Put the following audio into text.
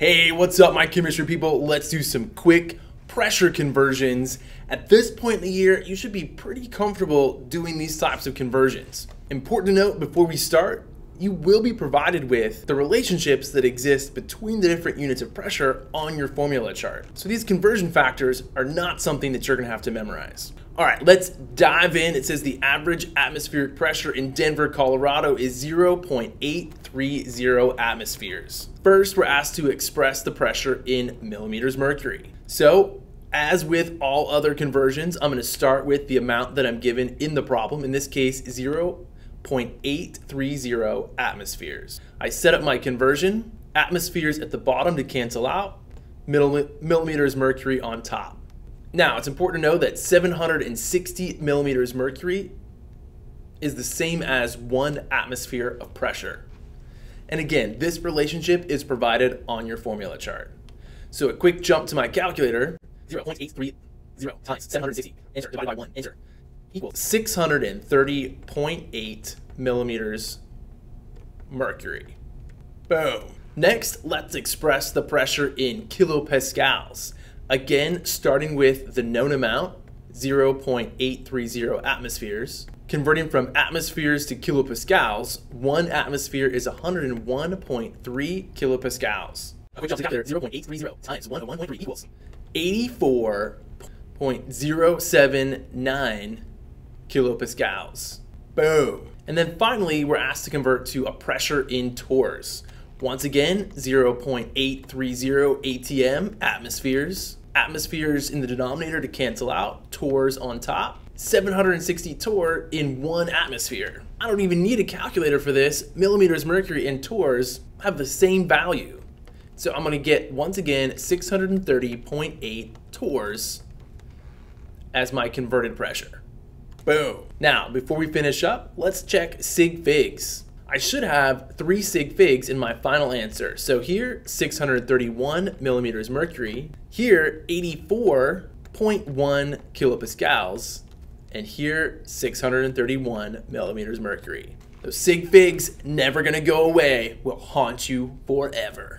Hey, what's up, my chemistry people? Let's do some quick pressure conversions. At this point in the year, you should be pretty comfortable doing these types of conversions. Important to note before we start, you will be provided with the relationships that exist between the different units of pressure on your formula chart. So these conversion factors are not something that you're gonna have to memorize. All right, let's dive in. It says the average atmospheric pressure in Denver, Colorado is 0.830 atmospheres. First, we're asked to express the pressure in millimeters mercury. So, as with all other conversions, I'm gonna start with the amount that I'm given in the problem, in this case, 0.830 atmospheres. I set up my conversion, atmospheres at the bottom to cancel out, millimeters mercury on top. Now, it's important to know that 760 millimeters mercury is the same as one atmosphere of pressure. And again, this relationship is provided on your formula chart. So a quick jump to my calculator, 0.830 times 760, enter, divided by 1, enter, equals 630.8 millimeters mercury. Boom. Next, let's express the pressure in kilopascals. Again, starting with the known amount, 0.830 atmospheres. Converting from atmospheres to kilopascals, one atmosphere is 101.3 kilopascals. Which I'll take out there, 0.830 times 101.3 equals 84.079 kilopascals. Boom. And then finally, we're asked to convert to a pressure in torrs. Once again, 0.830 ATM atmospheres atmospheres in the denominator to cancel out, torrs on top, 760 torr in one atmosphere. I don't even need a calculator for this. Millimeters mercury and torrs have the same value. So I'm gonna get, once again, 630.8 torrs as my converted pressure. Boom. Now, before we finish up, let's check sig figs. I should have three sig figs in my final answer. So here, 631 millimeters mercury. Here, 84.1 kilopascals. And here, 631 millimeters mercury. Those sig figs, never gonna go away, will haunt you forever.